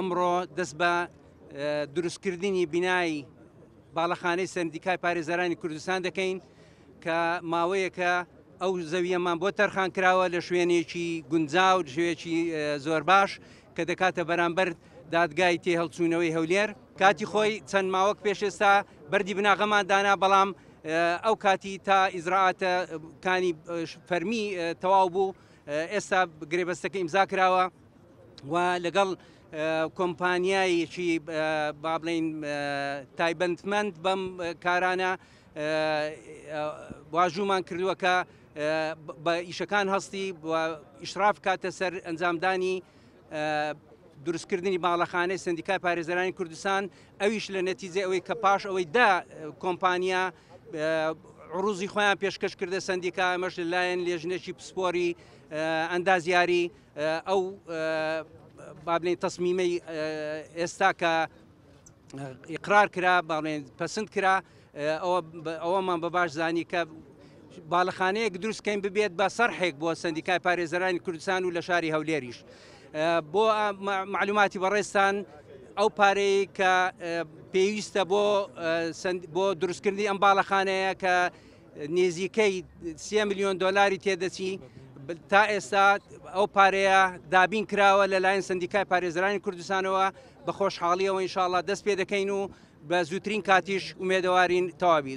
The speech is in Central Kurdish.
ئەمڕۆ دەست بە دروستکردنی بینایی باڵەخانەی سندیکای پارێزەرانی کوردستان دەکەین کە ماوەیەکە ئەو زەویەمان بۆ تەرخان کراوە لە شوێنێکی گونجاو شوێکی زۆر باش کە دەکاتە بەرامبەر دادگای تێهەڵچوونەوەی هەولێر. کاتی خۆی چەند ماوەک پێش ئێستا بەردی بناغەمان دانا، بەڵام ئەو کاتی تا ئیجرائاتە کانی فەرمی تەواو بوو، ئێستا گرێبەستەکە ئیمزا کراوە و لەگەڵ کۆمپانیایەکی با بڵێین تایبەندمەند بەم کارانە، واژوومان کردووە کە بە ئیشەکان هەستی ئیشراف کاتە سەر ئەنجامدانی دروستکردنی باڵەخانەی سندیکای پارێزەرانی کوردستان ئەویش لە نەتیجە ئەوەی کە پاش ئەوەی دا کۆمپانیا ڕوزی خۆیان پێشکەش کردە سندیکا ئەمەش لەلایەن لێژنێکی پسپۆری ئەندازیاری ئەو بابلین تەسمیمەی ئێستا کە ئیقرار کرا بەڵێن پسند کرا ئەوەمان بە باش زانی کە باڵەخانەیەک دروستکەین ببێت بە سەرحێک بۆ سندیکای پارێزەرانی کوردستان و لە شاری هەولێریش بۆ معلوماتی بەڕێستان ئەو پارەی کە پێویستە بۆ بۆ دروستکردنی ئەم باڵەخانەیە کە نێزیکەی سێ میلیۆن دلاری تێدەچی تا ئێستا ئەو پارەیە دابین کراوە لەلایەن سندیکای پارێزرانی کوردستانەوە بە خۆشحاڵیەوە ان شاءاللە دەست پێدەکەین و بە زووترین کاتیش ئومێدەوارین تەواو بیت.